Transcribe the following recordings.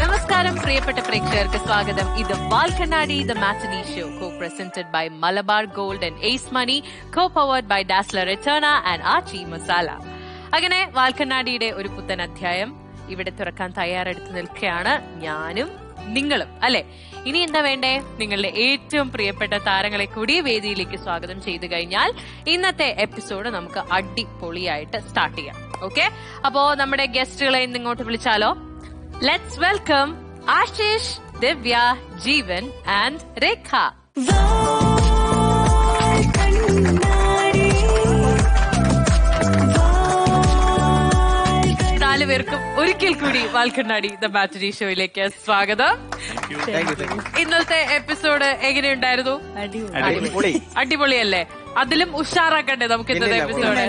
നമസ്കാരം പ്രിയപ്പെട്ട പ്രേക്ഷകർക്ക് സ്വാഗതം. ഇത് Valkannadi the matinee show co presented by Malabar gold and ace money co powered by dazzler റിട്ടേണ and Aachi Masala. അങ്ങനെ വാൽക്കണ്ണാടിയുടെ ഒരു പുത്തൻ അധ്യായം ഇവിടെ തുറക്കാൻ തയ്യാറെടുത്ത് നിൽക്കുകയാണ് ഞാനും നിങ്ങളും അല്ലെ? ഇനി എന്താ വേണ്ടേ? നിങ്ങളുടെ ഏറ്റവും പ്രിയപ്പെട്ട താരങ്ങളെ കൂടി വേദിയിലേക്ക് സ്വാഗതം ചെയ്തു കഴിഞ്ഞാൽ ഇന്നത്തെ എപ്പിസോഡ് നമുക്ക് അടിപൊളിയായിട്ട് സ്റ്റാർട്ട് ചെയ്യാം. ഓക്കെ അപ്പോ നമ്മുടെ ഗസ്റ്റുകളെ ഇന്ന് ഇങ്ങോട്ട് വിളിച്ചാലോ? Let's welcome Ashish Divya Jeevan and Rekha. പേർക്കും ഒരിക്കൽ കൂടി വാൽക്കണ്ണാടി ദ ബാറ്ററി ഷോയിലേക്ക് സ്വാഗതം. ഇന്നത്തെ എപ്പിസോഡ് എങ്ങനെയുണ്ടായിരുന്നു? അടിപൊളി. അടിപൊളിയല്ലേ? അതിലും ഉഷാറാക്കണ്ടേ നമുക്ക് ഇന്നത്തെ എപ്പിസോഡ്?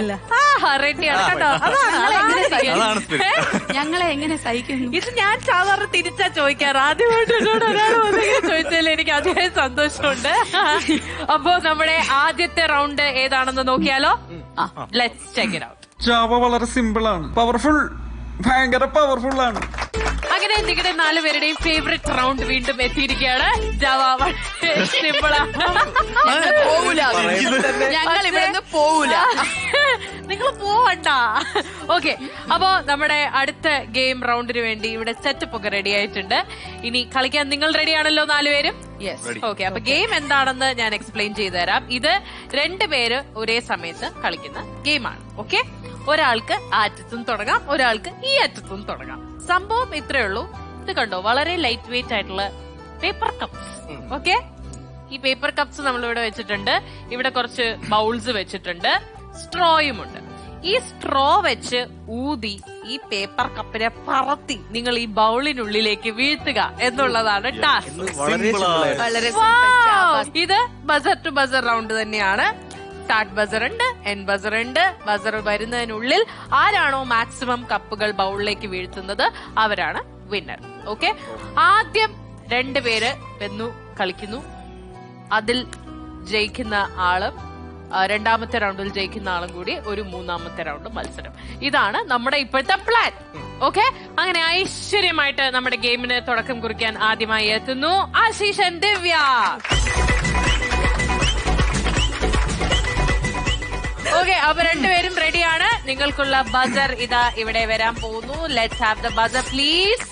ഞങ്ങളെ എങ്ങനെ സഹിക്കുന്നു? ഇത് ഞാൻ സാധാരണ തിരിച്ചാ ചോദിക്കാറ്. ആദ്യമായിട്ട് എന്നോട് ഒരാൾ ചോദിച്ചതിൽ എനിക്ക് അതേ സന്തോഷമുണ്ട്. അപ്പോ നമ്മുടെ ആദ്യത്തെ റൗണ്ട് ഏതാണെന്ന് നോക്കിയാലോ? Let's check it out Java വളരെ സിമ്പിൾ ആണ്. പവർഫുൾ ഭയങ്കര പവർഫുൾ ആണ്. അങ്ങനെ നിങ്ങളുടെ നാലുപേരുടെയും ഫേവറേറ്റ് റൗണ്ട് വീണ്ടും എത്തിയിരിക്കുകയാണ്. ജവാബ് പോവൂല. ഞങ്ങൾ ഇവിടെ നിന്ന് പോവൂല നിങ്ങൾ പോവണ്ട. ഓക്കെ അപ്പോ നമ്മുടെ അടുത്ത ഗെയിം റൗണ്ടിന് വേണ്ടി ഇവിടെ സെറ്റപ്പ് ഒക്കെ റെഡി ആയിട്ടുണ്ട്. ഇനി കളിക്കാൻ നിങ്ങൾ റെഡിയാണല്ലോ നാലുപേരും യെസ് ഓക്കെ അപ്പൊ ഗെയിം എന്താണെന്ന് ഞാൻ എക്സ്പ്ലെയിൻ ചെയ്തു തരാം ഇത് രണ്ടുപേര് ഒരേ സമയത്ത് കളിക്കുന്ന ഗെയിമാണ് ഓക്കെ ഒരാൾക്ക് ആ അറ്റത്തും തുടങ്ങാം ഒരാൾക്ക് ഈ അറ്റത്തും തുടങ്ങാം. സംഭവം ഇത്രയേ ഉള്ളൂ. ഇത് കണ്ടോ? വളരെ ലൈറ്റ് വെയിറ്റ് ആയിട്ടുള്ള പേപ്പർ കപ്സ് ഓക്കെ ഈ പേപ്പർ കപ്സ് നമ്മൾ ഇവിടെ വെച്ചിട്ടുണ്ട്. ഇവിടെ കുറച്ച് ബൗൾസ് വെച്ചിട്ടുണ്ട്. സ്ട്രോയും ഉണ്ട്. ഈ സ്ട്രോ വെച്ച് ഊതി ഈ പേപ്പർ കപ്പിനെ പറത്തി നിങ്ങൾ ഈ ബൗളിനുള്ളിലേക്ക് വീഴ്ത്തുക എന്നുള്ളതാണ് ടാസ്ക് വളരെ ആണ്. വളരെ Wow! ഇത് ബസർ ടു ബസർ റൗണ്ട് തന്നെയാണ്. സ്റ്റാർട്ട് ബസർ ഉണ്ട് എൻ ബസർ ഉണ്ട്. ബസർ വരുന്നതിനുള്ളിൽ ആരാണോ മാക്സിമം കപ്പുകൾ ബൗളിലേക്ക് വീഴ്ത്തുന്നത് അവരാണ് വിന്നർ ഓക്കെ ആദ്യം രണ്ടുപേര് വെന്നു കളിക്കുന്നു. അതിൽ ജയിക്കുന്ന ആളും രണ്ടാമത്തെ റൗണ്ടിൽ ജയിക്കുന്ന ആളും കൂടി ഒരു മൂന്നാമത്തെ റൗണ്ട് മത്സരം. ഇതാണ് നമ്മുടെ ഇപ്പോഴത്തെ പ്ലാൻ ഓക്കെ അങ്ങനെ ഐശ്വര്യമായിട്ട് നമ്മുടെ ഗെയിമിന് തുടക്കം കുറിക്കാൻ ആദ്യമായി എത്തുന്നു ആശീഷൻ ദിവ്യ. ഓക്കെ അപ്പൊ രണ്ടുപേരും റെഡിയാണ് നിങ്ങൾക്കുള്ള ബസർ ഇതാ ഇവിടെ വരാൻ പോകുന്നു. Let's have the buzzer please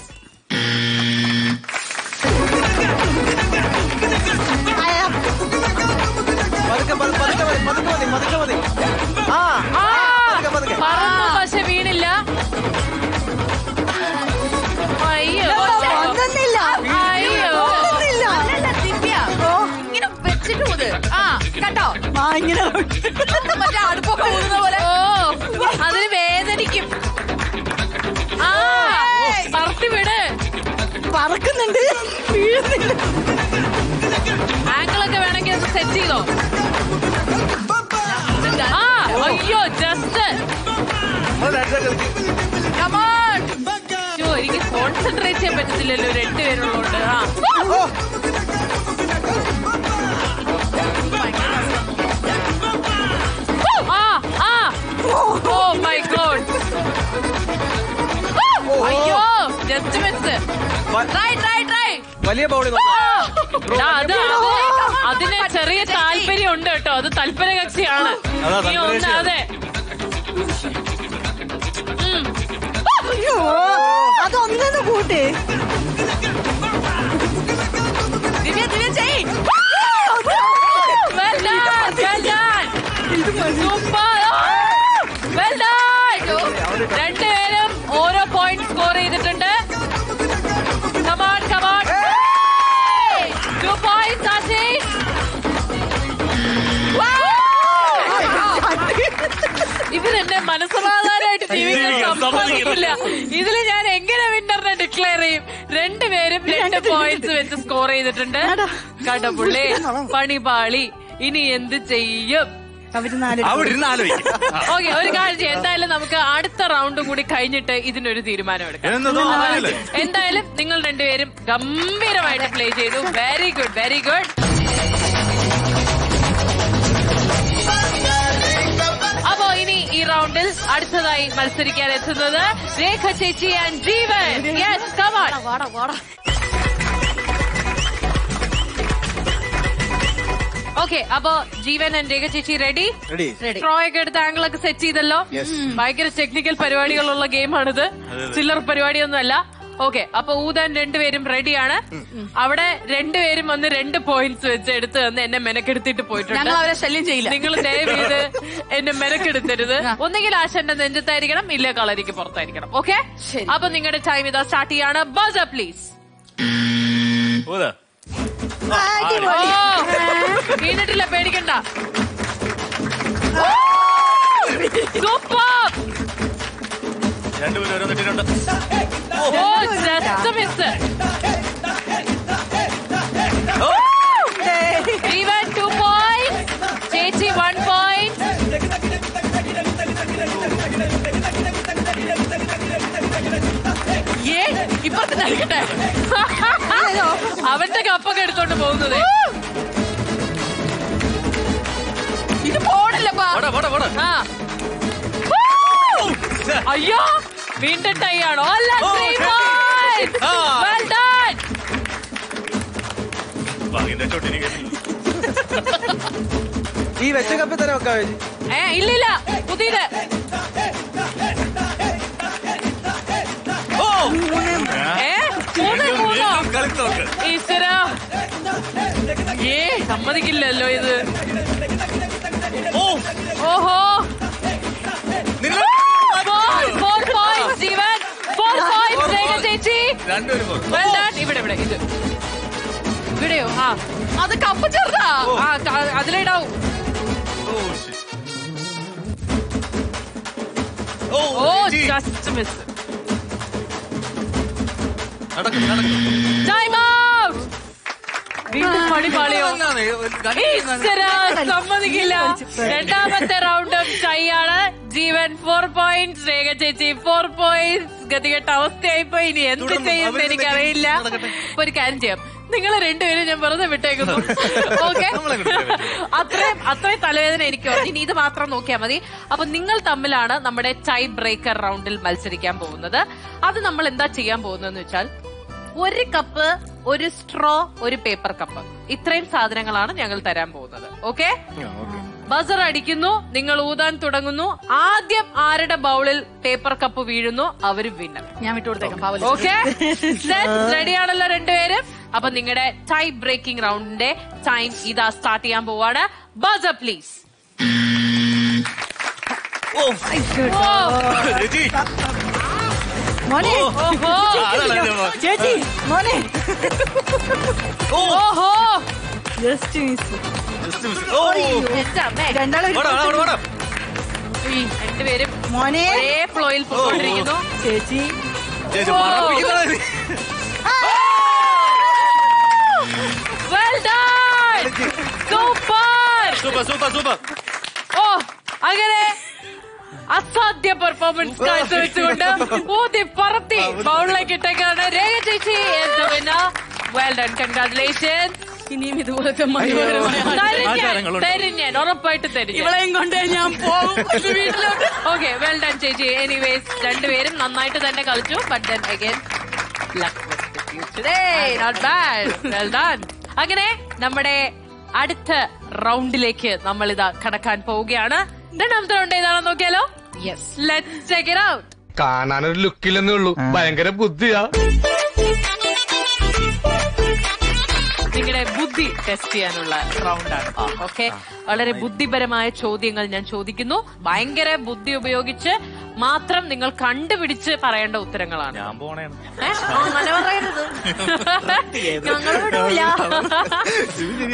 പക്ഷെ പതു- മറ്റേ അടുപ്പൊക്കെ ഊതുന്ന പോലെ. അതിന് വേദനിക്കും. ആ പറത്തി വിട്. പറക്കുന്നുണ്ട്. വീഴുന്നില്ല. ആംഗിളൊക്കെ വേണമെങ്കിൽ ഒന്ന് സെറ്റ് ചെയ്തോ. ആ അയ്യോ ജസ്റ്റ് എനിക്ക് കോൺസെൻട്രേറ്റ് ചെയ്യാൻ പറ്റത്തില്ലല്ലോ രണ്ടുപേരുള്ളതുകൊണ്ട്. ആ. ഓ മൈ ഗോഡ് അയ്യോ ജസ്റ്റ് മിസ് വ- ട്രൈ ട്രൈ ട്രൈ വലിയ അത് അത് അതിന് ചെറിയ താല്പര്യം ഉണ്ട് കേട്ടോ. അത് തൽപര കക്ഷിയാണ്. അതാ, നീ ഒന്ന്. അതെ. അതൊന്നു കൂട്ടേ. ഇതിൽ ഞാൻ എങ്ങനെ വിന്നറിനെ ഡിക്ലെയർ ചെയ്യും? രണ്ടുപേരും രണ്ട് പോയിന്റ്സ് വെച്ച് സ്കോർ ചെയ്തിട്ടുണ്ട്. കടപുള്ളി പുള്ളി പണിപാളി ഇനി എന്ത് ചെയ്യും? ഓക്കെ ഒരു കാര്യം എന്തായാലും നമുക്ക് അടുത്ത റൗണ്ട് കൂടി കഴിഞ്ഞിട്ട് ഇതിനൊരു തീരുമാനം എടുക്കാം എന്തായാലും നിങ്ങൾ രണ്ടുപേരും ഗംഭീരമായിട്ട് പ്ലേ ചെയ്തു. വെരി ഗുഡ് വെരി ഗുഡ് റൗണ്ടിൽ അടുത്തതായി മത്സരിക്കാൻ എത്തുന്നത് രേഖ ചേച്ചി and Jeevan. Yes come on okay അപ്പോ ജീവൻ ആൻഡ് രേഖ ചേച്ചി റെഡി ട്രോ ഒക്കെ എടുത്ത് ആംഗിൾ ഒക്കെ സെറ്റ് ചെയ്തല്ലോ. ഭയങ്കര ടെക്നിക്കൽ പരിപാടികളുള്ള ഗെയിമാണിത് ചില്ലർ പരിപാടിയൊന്നുമല്ല. ഓക്കെ അപ്പൊ ഊതാൻ രണ്ടുപേരും റെഡിയാണ്. അവിടെ രണ്ടുപേരും വന്ന് രണ്ട് പോയിന്റ്സ് വെച്ച് എടുത്ത് തന്ന് എന്നെ മെനക്കെടുത്തിട്ട് പോയിട്ടുണ്ട്. ഞങ്ങൾ അവരെ ശല്യം ചെയ്യില്ല. നിങ്ങൾ ദയവ് ചെയ്ത് എന്നെ മെനക്കെടുത്തരുത്. ഒന്നുകിൽ ആശന്റെ നെഞ്ചത്തായിരിക്കണം ഇല്ല കളരിക്ക് പുറത്തായിരിക്കണം. ഓക്കെ? ശരി. അപ്പൊ നിങ്ങളുടെ ടൈം ഇതാ സ്റ്റാർട്ട് ചെയ്യാണ്. Bus please ഊതാ. ഓ വീണിട്ടില്ല പേടിക്കണ്ട. സൂപ്പർ രണ്ടുപേരും ഓരോ നെട്ടിട്ടുണ്ട് ഓ! Just miss Jeevan two point ചേച്ചി വൺ പോയിന്റ് ഏ ഇപ്പുറത്ത് നൽകട്ടെ അവന്റെ കപ്പൊക്കെ എടുത്തോണ്ട് പോകുന്നത്. ഇത് പോടാ. ആ. അയ്യോ വീണ്ടും ടൈ ആണോ? അല്ല ഈ വെച്ച കപ്പി തന്നെ വെക്കാം. ഏ ഇല്ലില്ല പുതിയത്. ഏ മൂന്ന് മൂന്നോ. കളിത്തോക്ക് ഈശ്വര. ഏ സമ്മതിക്കില്ലല്ലോ ഇത്. ഓ. ഓഹോ. ഇവിടെ ഇവിടെ ഇത്. ഇവിടെയോ? ആ. അത് കപ്പ് ചെറുതാ. ആ അതിലിടാവും. ഓ. Just miss. ടൈം ഔട്ട് വീണ്ടും പണി പാളിയോ? എന്താണ്? സമ്മതിക്കില്ല. രണ്ടാമത്തെ റൗണ്ടും ടൈയാണ് ജീവൻ ഫോർ പോയിന്റ്സ് രേഖ ചേച്ചി ഫോർ പോയിന്റ്സ് ഗതികെട്ട അവസ്ഥയായിപ്പോ ഇനി എന്ത് ചെയ്യുമെന്ന് എനിക്കറിയില്ല. ഒരു കാര്യം ചെയ്യാം. നിങ്ങൾ രണ്ടുപേരും ഞാൻ വെറുതെ വിട്ടേക്കുന്നു. ഓക്കെ അത്രയും അത്രയും തലവേദന എനിക്ക്. ഇനി ഇത് മാത്രം നോക്കിയാൽ മതി. അപ്പൊ നിങ്ങൾ തമ്മിലാണ് നമ്മുടെ ടൈ ബ്രേക്കർ റൗണ്ടിൽ മത്സരിക്കാൻ പോകുന്നത്. അത് നമ്മൾ എന്താ ചെയ്യാൻ പോകുന്നതെന്ന് വെച്ചാൽ ഒരു കപ്പ് ഒരു സ്ട്രോ ഒരു പേപ്പർ കപ്പ് ഇത്രയും സാധനങ്ങളാണ് ഞങ്ങൾ തരാൻ പോകുന്നത്. ഓക്കെ ബസർ അടിക്കുന്നു നിങ്ങൾ ഊതാൻ തുടങ്ങുന്നു. ആദ്യം ആരുടെ ബൗളിൽ പേപ്പർ കപ്പ് വീഴുന്നു അവർ വിന്നർ ഞാൻ വിട്ടുകൊടുത്തേക്കാം ഓക്കെ റെഡിയാണല്ലോ രണ്ടുപേരും? അപ്പൊ നിങ്ങളുടെ ടൈം ബ്രേക്കിംഗ് റൗണ്ടിന്റെ ടൈം ഇതാ സ്റ്റാർട്ട് ചെയ്യാൻ പോവാണ്. ബസർ പ്ലീസ് മോനെ. അതാണ് ചേച്ചി മോനെ. ഓഹോ. ജസ്റ്റ് രണ്ടുപേരും മോനെ. ഒരേ ഫ്ലോയിൽ പോയിക്കൊണ്ടിരിക്കുന്നു. ചേച്ചി. സൂപ്പർ സൂപ്പർ സൂപ്പർ സൂപ്പർ ഓ അങ്ങനെ അസാധ്യ പെർഫോമൻസ് കാഴ്ചവെച്ചുകൊണ്ട് ഊതി പറത്തി ബൗളിലേക്ക് ഇട്ടേക്കാണ് രേഖ ചേച്ചി. വെൽ ഡൺ കൺഗ്രാറ്റുലേഷൻ ഇനിയും ഇതുപോലത്തെ മനോഹരമായ. തരും ഞാൻ ഉറപ്പായിട്ട് തരും ഇവളെയും കൊണ്ട് ഞാൻ പോകും വീട്ടിലോട്ട് ഓക്കെ വെൽ ഡൺ ചേച്ചി. എനിവേസ് രണ്ടുപേരും നന്നായിട്ട് തന്നെ കളിച്ചു. But then again not bad well done അങ്ങനെ നമ്മുടെ അടുത്ത റൗണ്ടിലേക്ക് നമ്മൾ ഇതാ കടക്കാൻ പോവുകയാണ്. രണ്ടാമത്തെ റൗണ്ട് ഏതാണെന്ന് നോക്കിയാലോ? Yes let check it out കാണാനൊരു ലുക്കില്ലെന്നേ ഉള്ളൂ. ഭയങ്കര ബുദ്ധിയാ. നിങ്ങളുടെ ബുദ്ധി ടെസ്റ്റ് ചെയ്യാനുള്ള റൗണ്ടാണ് ഓക്കെ വളരെ ബുദ്ധിപരമായ ചോദ്യങ്ങൾ ഞാൻ ചോദിക്കുന്നു. ഭയങ്കര ബുദ്ധി ഉപയോഗിച്ച് മാത്രം നിങ്ങൾ കണ്ടുപിടിച്ച് പറയേണ്ട ഉത്തരങ്ങളാണ്.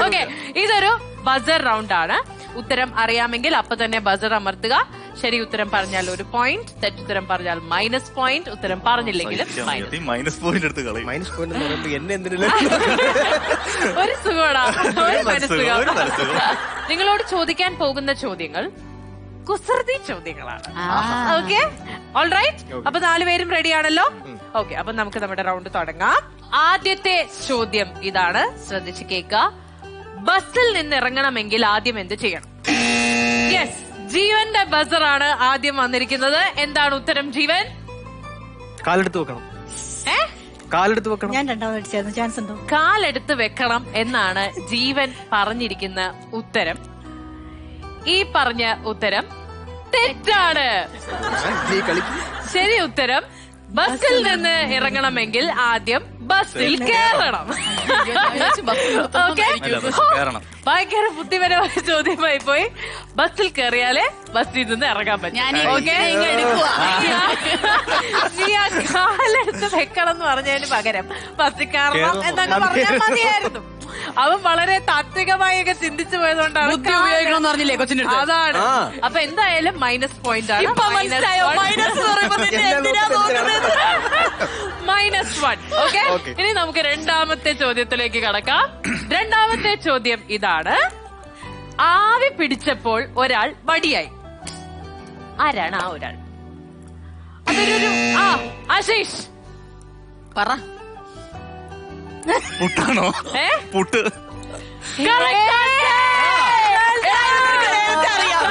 ഓക്കെ ഇതൊരു ബസർ റൗണ്ട് ആണ്. ഉത്തരം അറിയാമെങ്കിൽ അപ്പൊ തന്നെ ബസർ അമർത്തുക. ശരി ഉത്തരം പറഞ്ഞാൽ ഒരു പോയിന്റ് തെറ്റുത്തരം പറഞ്ഞാൽ മൈനസ് പോയിന്റ് ഉത്തരം പറഞ്ഞില്ലെങ്കിലും മൈനസ് മൈനസ് പോയിന്റ് എടുത്ത് കളയും മൈനസ് പോയിന്റ് എന്ന് ഒരു സുഖമാടാ. ഒരു മനസ്സുഖം. നിങ്ങളോട് ചോദിക്കാൻ പോകുന്ന ചോദ്യങ്ങൾ കുസൃതി ചോദ്യങ്ങളാണ്. ഓക്കെ ഓൾ റൈറ്റ് അപ്പൊ നാലുപേരും റെഡി ആണല്ലോ? ഓക്കെ അപ്പൊ നമുക്ക് നമ്മുടെ റൗണ്ട് തുടങ്ങാം. ആദ്യത്തെ ചോദ്യം ഇതാണ്. ശ്രദ്ധിച്ച് കേൾക്കുക. ബസ്സിൽ നിന്ന് ഇറങ്ങണമെങ്കിൽ ആദ്യം എന്ത് ചെയ്യണം? യെസ് ജീവന്റെ ബസറാണ് ആദ്യം വന്നിരിക്കുന്നത്. എന്താണ് ഉത്തരം ജീവൻ? കാലെടുത്ത് വെക്കണം. കാലെടുത്ത് വെക്കണം. ഞാൻ രണ്ടാമത് ചാൻസ് ഉണ്ടോ? കാലെടുത്ത് വെക്കണം എന്നാണ് ജീവൻ പറഞ്ഞിരിക്കുന്ന ഉത്തരം. ഈ പറഞ്ഞ ഉത്തരം തെറ്റാണ്. ശരി ഉത്തരം. ബസ്സിൽ നിന്ന് ഇറങ്ങണമെങ്കിൽ ആദ്യം ബസ്സിൽ കയറണം ഓക്കെ. ഭയങ്കര ബുദ്ധിപരമായ ചോദ്യമായി പോയി. ബസ്സിൽ കയറിയാലേ ബസ്സിൽ നിന്ന് ഇറങ്ങാൻ പറ്റും. ഓക്കെ? ഇങ്ങനെ എടുക്കുവാ. നീ ആ കാലെടുത്ത് വെക്കണം എന്ന് പറഞ്ഞതിന് പകരം ബസ്സിൽ കയറണം എന്നൊക്കെ പറഞ്ഞാൽ മതിയായിരുന്നു. അവൻ വളരെ താത്വികമായൊക്കെ ചിന്തിച്ചു പോയതുകൊണ്ടാണ് ബുദ്ധി പറഞ്ഞില്ലേ കൊച്ചിന്റെ അടുത്ത്? അതാണ്. ആ. അപ്പൊ എന്തായാലും മൈനസ് പോയിന്റ് ആണ്. ഇപ്പൊ മനസ്സിലായോ? നോക്കുന്നത്? മൈനസ് വൺ ഓക്കെ ഇനി നമുക്ക് രണ്ടാമത്തെ ചോദ്യത്തിലേക്ക് കടക്കാം. രണ്ടാമത്തെ ചോദ്യം ഇതാണ്. ആവി പിടിച്ചപ്പോൾ ഒരാൾ വടിയായി ആരാണ് ആ ഒരാൾ? അതൊരു ആ ആശീഷ്. പറ. പുട്ടാണോ? പുട്ട്.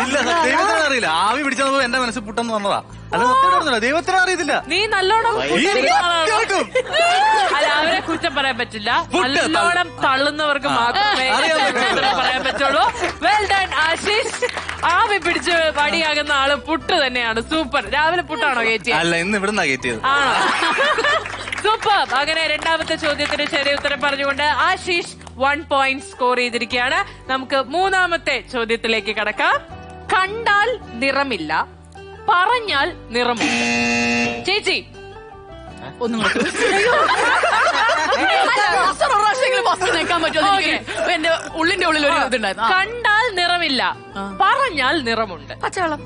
ഇല്ല ദൈവത്തിന് അറിയില്ല. ആവി പിടിച്ചത് എന്റെ മനസ്സിൽ പുട്ടെന്ന് വന്നതാ. അല്ല സത്യം ദൈവത്തിന് അറിയത്തില്ല. നീ നല്ലോണം. അല്ല അവരെ കുറ്റം പറയാൻ പറ്റില്ല. പുട്ട് നല്ലോണം തള്ളുന്നവർക്ക് മാത്രമേ പറയാൻ പറ്റുള്ളൂ. Well done Ashish. ആവി പിടിച്ച് പണിയാകുന്ന ആൾ പുട്ട് തന്നെയാണ്. സൂപ്പർ. രാവിലെ പുട്ടാണോ കയറ്റിയത് അല്ല ഇന്ന് ഇവിടുന്നാ കയറ്റിയത് ആണോ? സൂപ്പർ. അങ്ങനെ രണ്ടാമത്തെ ചോദ്യത്തിന് ചെറിയ ഉത്തരം പറഞ്ഞുകൊണ്ട് ആശീഷ് വൺ പോയിന്റ് സ്കോർ ചെയ്തിരിക്കുകയാണ്. നമുക്ക് മൂന്നാമത്തെ ചോദ്യത്തിലേക്ക് കടക്കാം. കണ്ടാൽ നിറമില്ല പറഞ്ഞാൽ നിറമുണ്ട് ചേച്ചി. ഒന്നും എന്റെ ഉള്ളിന്റെ ഉള്ളിൽ ഒരു ഇതുണ്ടായിരുന്നു. കണ്ടാൽ നിറമില്ല പറഞ്ഞാൽ നിറമുണ്ട്. പച്ചവെള്ളം.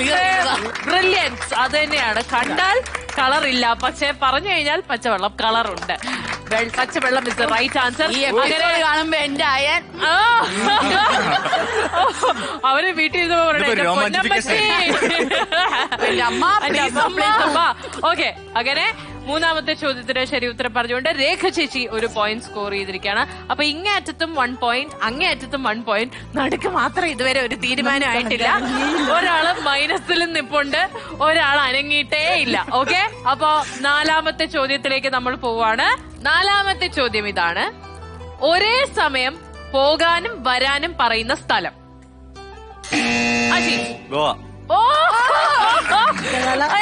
ചെയ്തതാ. ബ്രില്യൻസ് അത് തന്നെയാണ് കണ്ടാൽ കളർ ഇല്ല പക്ഷെ പറഞ്ഞു കഴിഞ്ഞാൽ പച്ചവെള്ളം കളർ ഉണ്ട് വെ- പച്ചവെള്ളം ഇസ് ദ റൈറ്റ് ആൻസർ കാണുമ്പോ എന്റെ അയൻ അവർ വീട്ടിൽ ഇരുന്നപ്പോ പറയണേ, ഇതിപ്പോ "എന്റെ romantification." പൊന്നമ്മച്ചി." എന്റെ അമ്മ, എന്റെ please, അമ്മ, please. അമ്മ. ഓക്കെ അങ്ങനെ മൂന്നാമത്തെ ചോദ്യത്തിന് ശരി ഉത്തരം പറഞ്ഞുകൊണ്ട് രേഖ ചേച്ചി ഒരു പോയിന്റ് സ്കോർ ചെയ്തിരിക്കുകയാണ്. അപ്പൊ ഇങ്ങേ അറ്റത്തും വൺ പോയിന്റ് അങ്ങേ അറ്റത്തും വൺ പോയിന്റ് നടുക്ക് മാത്രം ഇതുവരെ ഒരു തീരുമാനമായിട്ടില്ല ഒരാൾ മൈനസിൽ നിപ്പുണ്ട് ഒരാൾ അനങ്ങിയിട്ടേ ഇല്ല. ഓക്കെ അപ്പൊ നാലാമത്തെ ചോദ്യത്തിലേക്ക് നമ്മൾ പോവാണ്. നാലാമത്തെ ചോദ്യം ഇതാണ്. ഒരേ സമയം പോകാനും വരാനും പറയുന്ന സ്ഥലം. അജി. ഗോവ.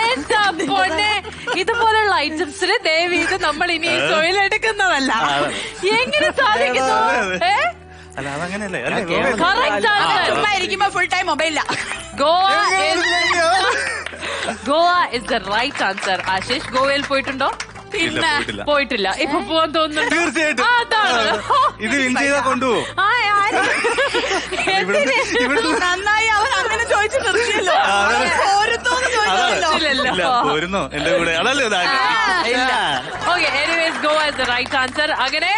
എന്താ പൊന്നെ? ഇതുപോലുള്ള ഐറ്റംസിന് ദേവി ഇത് നമ്മൾ ഇനി തൊഴിലെടുക്കുന്നതല്ല എങ്ങനെ സാധിക്കുന്നു? അല്ല അതങ്ങനെയല്ലേ ചുമ്മാ ഇരിക്കുമ്പോ full time മൊബൈലില്ല Goa Goa is the right answer Ashish ഗോവയിൽ പോയിട്ടുണ്ടോ? പിന്നെ പോയിട്ടില്ല. പോയിട്ടില്ല. ഇപ്പൊ പോവാൻ തോന്നുന്നു തീർച്ചയായിട്ടും. ഇത് വിൻ ചെയ്താ കൊണ്ടുപോകും നന്നായി ചോദിച്ചു നിർത്തിയല്ലോ. പോരുന്നോ എന്റെ കൂടെ. അതല്ലേ ഇല്ല. Okay anyways Goa is the right answer അങ്ങനെ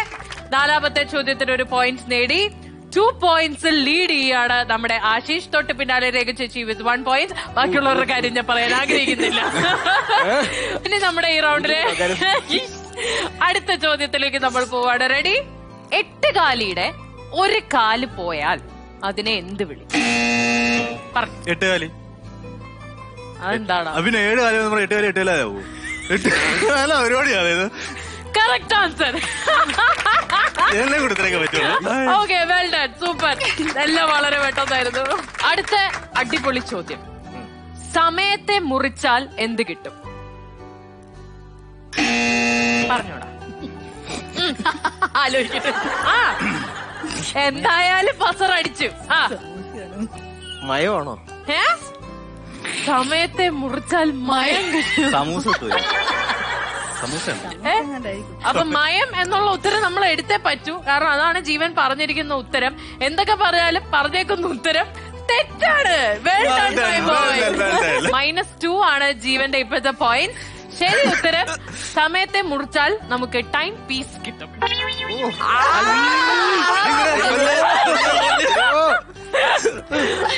നാലാമത്തെ ചോദ്യത്തിന് ഒരു പോയിന്റ് നേടി. ടു പോയിന്റ്സ് ലീഡ് ചെയ്യാണ് നമ്മുടെ ആശീഷ്. തൊട്ട് പിന്നാലെ രേഖ ചേച്ചി വിത്ത് വൺ പോയിന്റ് ബാക്കിയുള്ളവരുടെ കാര്യം ഞാൻ പറയാൻ ആഗ്രഹിക്കുന്നില്ല. പിന്നെ നമ്മുടെ ഈ റൗണ്ടിലെ അടുത്ത ചോദ്യത്തിലേക്ക് നമ്മൾ പോവാണ്. റെഡി എട്ട് കാലിയുടെ ഒരു കാൽ പോയാൽ അതിനെ എന്ത് വിളി? എട്ടുകാലി. എട്ട് കാലി അതെന്താണ് പിന്നെ ഏഴ് കാലം നമ്മൾ എട്ട് കാലി എട്ട് പരിപാടിയാണ് ഇത് കറക്റ്റ് ആൻസർ എല്ലാം കൊടുത്തേക്കാൻ പറ്റുള്ളൂ. ഓക്കെ വെൽ ഡൺ സൂപ്പർ എല്ലാം വളരെ പെട്ടെന്നായിരുന്നു. അടുത്ത അടിപൊളി ചോദ്യം. സമയത്തെ മുറിച്ചാൽ എന്ത് കിട്ടും? പറഞ്ഞോടാ. ആലോചിക്കട്ടെ. ആ. എന്തായാലും ബസർ അടിച്ചു. ആ. മയമാണോ? ഏ? സമയത്തെ മുറിച്ചാൽ മയം കിട്ടും. സമൂസ കിട്ടൂല സമൂസ ഉണ്ട്. ഏ? അപ്പൊ മയം എന്നുള്ള ഉത്തരം നമ്മൾ എടുത്തേ പറ്റൂ. കാരണം അതാണ് ജീവൻ പറഞ്ഞിരിക്കുന്ന ഉത്തരം. എന്തൊക്കെ പറഞ്ഞാലും പറഞ്ഞേക്കുന്ന ഉത്തരം തെറ്റാണ്. Well done, well done, well done. Minus two ആണ് ജീവന്റെ ഇപ്പോഴത്തെ പോയിന്റ് ശരി ഉത്തരം. സമയത്തെ മുറിച്ചാൽ നമുക്ക് ടൈം പീസ് കിട്ടും.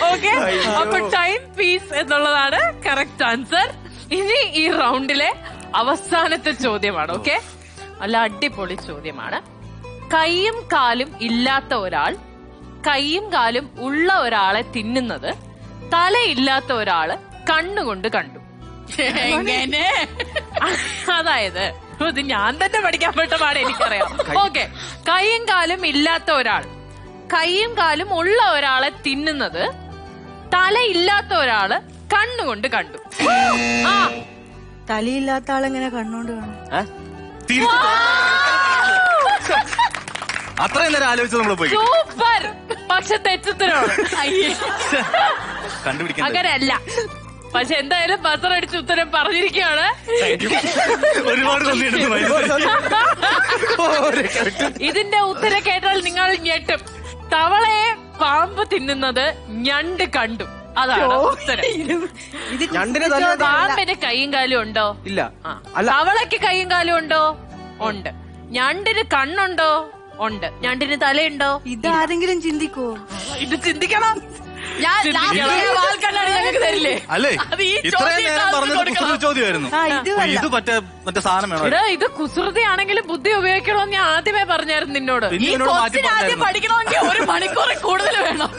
ഓക്കെ അപ്പൊ ടൈം പീസ് എന്നുള്ളതാണ് കറക്റ്റ് ആൻസർ ഇനി ഈ റൗണ്ടിലെ അവസാനത്തെ ചോദ്യമാണ് ഓക്കെ നല്ല അടിപൊളി ചോദ്യമാണ്. കൈയും കാലും ഇല്ലാത്ത ഒരാൾ കൈയും കാലും ഉള്ള ഒരാളെ തിന്നുന്നത് തലയില്ലാത്ത ഒരാൾ കണ്ണുകൊണ്ട് കണ്ടു. എങ്ങനെ? അതായത് ഇത് ഞാൻ തന്നെ പഠിക്കാൻ പെട്ട പാടെ എനിക്കറിയാം ഓക്കെ. കൈയും കാലും ഇല്ലാത്ത ഒരാൾ. കൈയും കാലും ഉള്ള ഒരാളെ തിന്നുന്നത് തലയില്ലാത്ത ഒരാൾ കണ്ണുകൊണ്ട് കണ്ടു. ആ. തലയില്ലാത്ത ആളെങ്ങനെ കണ്ണുകൊണ്ട് കാണും അത്രയും നേരം ആലോചിച്ച് നമ്മൾ പോയി സൂപ്പർ. പക്ഷെ തെറ്റത്തിനോ കണ്ടുപിടിക്കാൻ അങ്ങനെയല്ല. പക്ഷെ എന്തായാലും ബസർ അടിച്ച് ഉത്തരം പറഞ്ഞിരിക്കുകയാണ്. ഒരുപാട് ഇതിന്റെ ഉത്തരം കേട്ടാൽ നിങ്ങൾ ഞെട്ടും. തവളയെ പാമ്പ് തിന്നുന്നത് ഞണ്ട് കണ്ടു. അതാണ് ഉത്തരം. പാമ്പിന് കൈയും കാലും ഉണ്ടോ? ഇല്ല. തവളയ്ക്ക് കൈയും കാലും ഉണ്ടോ? ഉണ്ട്. ഞണ്ടിന് കണ്ണുണ്ടോ? ഉണ്ട്. ഞണ്ടിന് തലയുണ്ടോ? ഇത് ആരെങ്കിലും ചിന്തിക്കോ? ഇത് ചിന്തിക്കണം. ഞാൻ ചിന്തിക്കണം. വാൽക്കണ്ണാടി ഞങ്ങൾക്ക് തരില്ലേ? അല്ലേ? അത് ഈ ഇത്രയും ചോദ്യം നേരം പറഞ്ഞത് കൊടുക്കണം. കുസൃതി ചോദ്യമായിരുന്നു. ആ ഇത് ഇത് മറ്റേ മറ്റേ സാധനം വേണോ? എടാ ഇത് കുസൃതിയാണെങ്കിലും ബുദ്ധി ഉപയോഗിക്കണമെന്ന് ഞാൻ ആദ്യമേ പറഞ്ഞായിരുന്നു നിന്നോട്. പിന്നെ ഈ എന്നോട് മാറ്റി ക്വസ്റ്റ്യൻ ആദ്യം പറഞ്ഞായിരുന്നു. പഠിക്കണമെങ്കിൽ ഒരു മണിക്കൂർ കൂടുതൽ വേണം.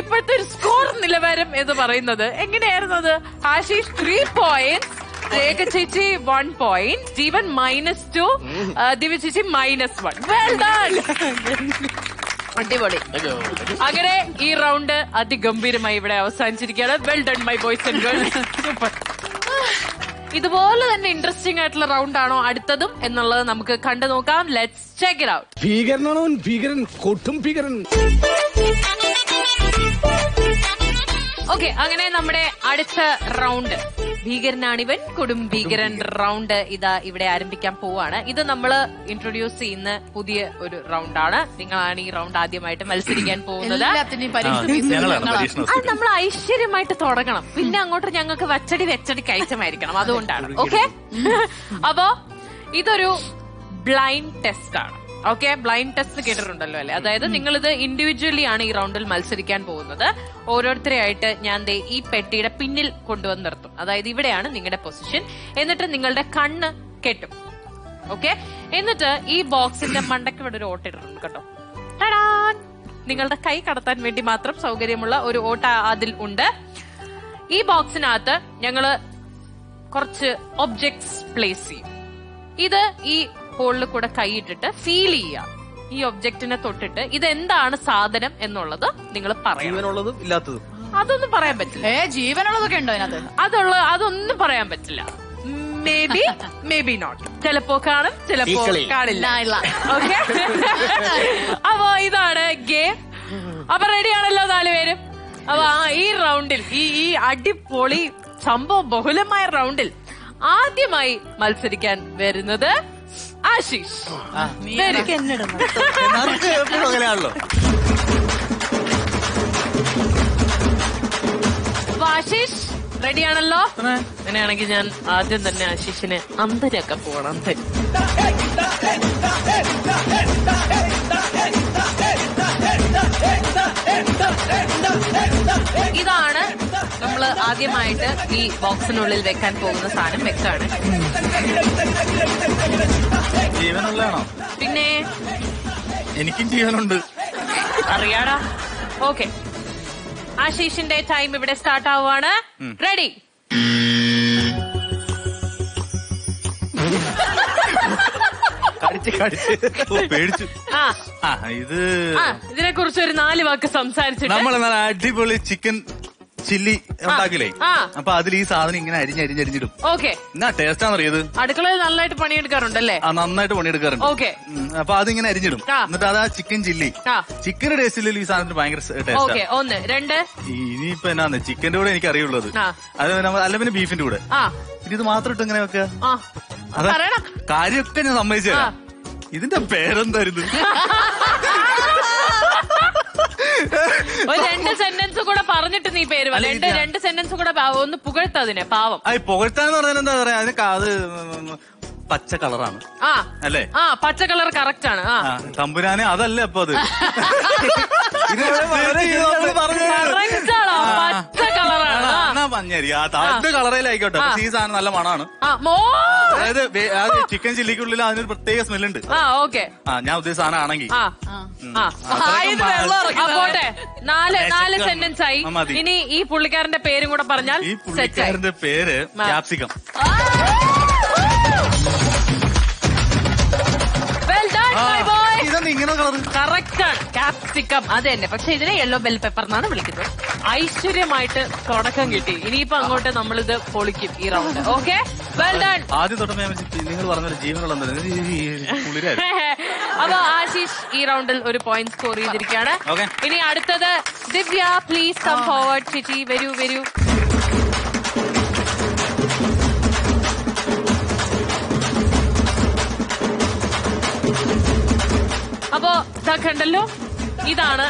ഇപ്പോഴത്തെ ഒരു സ്കോർ നിലവാരം എന്ന് പറയുന്നത് എങ്ങനെയായിരുന്നു അത്? ആശീഷ് ത്രീ പോയിന്റ് രേഖ ചേച്ചി one point Jeevan minus two Divya ചേച്ചി മൈനസ് വൺ വെൽ ഡൺ അടിപൊളി. അങ്ങനെ ഈ റൗണ്ട് അതിഗംഭീരമായി ഇവിടെ അവസാനിച്ചിരിക്കുകയാണ്. Well done my boys and girls super ഇതുപോലെ തന്നെ ഇൻട്രസ്റ്റിംഗ് ആയിട്ടുള്ള റൗണ്ട് ആണോ അടുത്തതും എന്നുള്ളത് നമുക്ക് കണ്ടു നോക്കാം. ലെറ്റ്സ് ചെക്ക് ഇറ്റ് ഔട്ട് ഭീകരനാണോ? ഭീകരൻ. കൊട്ടും ഭീകരൻ. ഓക്കെ അങ്ങനെ നമ്മുടെ അടുത്ത റൗണ്ട് ഭീകരനാണിവൻ കൊടും ഭീകരൻ റൗണ്ട് ഇതാ ഇവിടെ ആരംഭിക്കാൻ പോവാണ്. ഇത് നമ്മൾ ഇൻട്രൊഡ്യൂസ് ചെയ്യുന്ന പുതിയ ഒരു റൗണ്ടാണ്. നിങ്ങളാണ് ഈ റൗണ്ട് ആദ്യമായിട്ട് മത്സരിക്കാൻ പോകുന്നത്. അത് നമ്മൾ ഐശ്വര്യമായിട്ട് തുടങ്ങണം. പിന്നെ അങ്ങോട്ട് ഞങ്ങൾക്ക് വച്ചടി വെച്ചടി കയറ്റമായിരിക്കണം. അതുകൊണ്ടാണ്. ഓക്കെ അപ്പോ ഇതൊരു ബ്ലൈൻഡ് ടെസ്റ്റ് ആണ് ഓക്കെ ബ്ലൈൻഡ് ടെസ്റ്റ് കേട്ടിട്ടുണ്ടല്ലോ അല്ലെ? അതായത് നിങ്ങൾ ഇത് ഇൻഡിവിജ്വലി ആണ് ഈ റൗണ്ടിൽ മത്സരിക്കാൻ പോകുന്നത്. ഓരോരുത്തരെയായിട്ട് ഞാൻ ദേ ഈ പെട്ടിയുടെ പിന്നിൽ കൊണ്ടുവന്ന് നിർത്തും. അതായത് ഇവിടെയാണ് നിങ്ങളുടെ പൊസിഷൻ എന്നിട്ട് നിങ്ങളുടെ കണ്ണ് കെട്ടും. ഓക്കെ എന്നിട്ട് ഈ ബോക്സിന്റെ മണ്ടയ്ക്ക് ഇവിടെ ഒരു ഓട്ടിട്ടുണ്ട് കേട്ടോ. ടടാൻ! നിങ്ങളുടെ കൈ കടത്താൻ വേണ്ടി മാത്രം സൗകര്യമുള്ള ഒരു ഓട്ട അതിൽ ഉണ്ട്. ഈ ബോക്സിനകത്ത് ഞങ്ങൾ കുറച്ച് ഒബ്ജക്ട്സ് പ്ലേസ് ചെയ്യും. ഇത് ഈ ഹോളിൽ കൂടെ കൈയിട്ടിട്ട് ഫീൽ ചെയ്യുക ഈ ഒബ്ജക്റ്റിനെ തൊട്ടിട്ട് ഇതെന്താണ് സാധനം എന്നുള്ളത് നിങ്ങൾ പറയണം. ജീവനുള്ളതും ഇല്ലാത്തതും. അതൊന്നും പറയാൻ പറ്റില്ല. ഏ ജീവനുള്ളതൊക്കെ ഉണ്ടോ അതിനകത്ത് അതുള്ള അതൊന്നും പറയാൻ പറ്റില്ല. Maybe maybe not ചിലപ്പോ കാണും ചിലപ്പോ കാണില്ല. ഓക്കെ അപ്പൊ ഇതാണ് ഗെയിം അപ്പൊ റെഡിയാണല്ലോ നാലുപേരും അപ്പൊ ആ ഈ റൗണ്ടിൽ ഈ ഈ അടിപൊളി സംഭവം ബഹുലമായ റൗണ്ടിൽ ആദ്യമായി മത്സരിക്കാൻ വരുന്നത് ആശീഷ്. ആശിഷ് അങ്ങനെയാണല്ലോ ആശീഷ് റെഡിയാണല്ലോ അങ്ങനെയാണെങ്കിൽ ഞാൻ ആദ്യം തന്നെ ആശിഷിനെ അന്തരൊക്കെ പോകണം. തരും ഇതാണ് നമ്മൾ ആദ്യമായിട്ട് ഈ ബോക്സിനുള്ളിൽ വെക്കാൻ പോകുന്ന സാധനം വെക്കാണ് ജീവനുള്ളതാണോ? പിന്നെ? എനിക്കും ജീവനുണ്ട്. അറിയാടാ. ഓക്കെ. ആശീഷിന്റെ ടൈം ഇവിടെ സ്റ്റാർട്ട് ആവുകയാണ് റെഡി. പേടിച്ചു. ആ. ഇത് ഇതിനെ കുറിച്ച് ഒരു നാല് വാക്ക് സംസാരിച്ചിട്ട്. നമ്മൾ അടിപൊളി ചിക്കൻ ചില്ലി ഉണ്ടാക്കില്ലേ. അപ്പൊ അതിൽ ഈ സാധനം ഇങ്ങനെ അരിഞ്ഞ് അരിഞ്ഞരിഞ്ഞിടും ഓക്കെ. എന്നാ ടേസ്റ്റ് ആണെന്നറിയത് അടുക്കളയിൽ നന്നായിട്ട് പണിയെടുക്കാറുണ്ടല്ലേ? ആ നന്നായിട്ട് പണിയെടുക്കാറുണ്ട്. ഓക്കെ. അപ്പൊ അതിങ്ങനെ അരിഞ്ഞിടും. എന്നിട്ട് അത് ആ ചിക്കൻ ചില്ലി. ചിക്കൻ ടേസ്റ്റിൽ ഈ സാധനത്തിന് ഭയങ്കര ഓക്കെ ടേസ്റ്റ് ഒന്ന് രണ്ട്. ഇനിയിപ്പോ എന്നാന്ന്? ചിക്കന്റെ കൂടെ എനിക്ക് അറിയുള്ളത്. അത് അല്ല പിന്നെ ബീഫിന്റെ കൂടെ. പിന്നെ ഇത് മാത്രം ഇട്ട് ഇങ്ങനെ വെക്കുക കാര്യമൊക്കെ ഞാൻ സമ്മതിച്ചു ഇതിന്റെ പേരെന്തായിരുന്നു? ഒരു രണ്ട് സെന്റൻസ് കൂടെ പറഞ്ഞിട്ട് നീ പേര് പറ. രണ്ട് രണ്ട് സെന്റൻസ് കൂടെ പാ- ഒന്ന് പുകഴ്ത്തതിനെ പാവം. പുകഴ്ത്താന്ന് പറഞ്ഞാൽ എന്താ പറയാ? അതിന് കാ- അത് പച്ച കളറാണ്. ആ. അല്ലേ? ആ പച്ച കളർ കറക്റ്റ് ആണ്. ആ. ആ തമ്പുരാനെ അതല്ല അപ്പൊ അത്? ഇത് വളരെ പറഞ്ഞത്. Correct ആണോ? പച്ച കളറാണ്. ആ, ആ. എന്നാ പഞ്ഞരി ആ താഴത്തെ കളറയിലായിക്കോട്ടെ പക്ഷേ ഈ സാധനം നല്ല മണമാണ്. ആ മോ! അതായത് വേ- അത് ചിക്കൻ ചില്ലിക്കുള്ളിൽ അതിനൊരു പ്രത്യേക സ്മെല്ലുണ്ട് ആ ഓക്കെ. ആ ഞാൻ ഉദ്ദേശിച്ച സാധനം ആണെങ്കിൽ ആ. ആ. ആയത് വെള്ളം ആ, ഇറങ്ങുന്നത്. പോട്ടെ നാല് നാല് വിശക്കുന്നു. സെന്റൻസ് ആയി. ആ, മതി. ഇനി ഈ പുള്ളിക്കാരന്റെ പേരും കൂടെ പറഞ്ഞാൽ ഈ സെറ്റ് ആയി. പുള്ളിക്കാരന്റെ പേര് ആ. ക്യാപ്സിക്കം ഇങ്ങനെ കളർ കറക്റ്റ് ആണ്. ക്യാപ്സിക്കം അത് തന്നെ. പക്ഷെ ഇതിനെ യെല്ലോ ബെൽ പെപ്പർ എന്നാണ് വിളിക്കുന്നത്. ഐശ്വര്യമായിട്ട് തുടക്കം കിട്ടി. ഇനിയിപ്പോ അങ്ങോട്ട് നമ്മളിത് പൊളിക്കും ഈ റൗണ്ട് ഓക്കെ വെൽ ഡൺ ആദ്യം ഞാൻ നിങ്ങൾ പറഞ്ഞ ജീവനുള്ള അപ്പൊ ആശിഷ് ഈ റൗണ്ടിൽ ഒരു പോയിന്റ് സ്കോർ ചെയ്തിരിക്കുകയാണ്. ഇനി അടുത്തത് ദിവ്യ പ്ലീസ് കം ഫോർവേഡ് ചിറ്റി വരൂ വരൂ. അപ്പോ ഇതാ കണ്ടല്ലോ? ഇതാണ്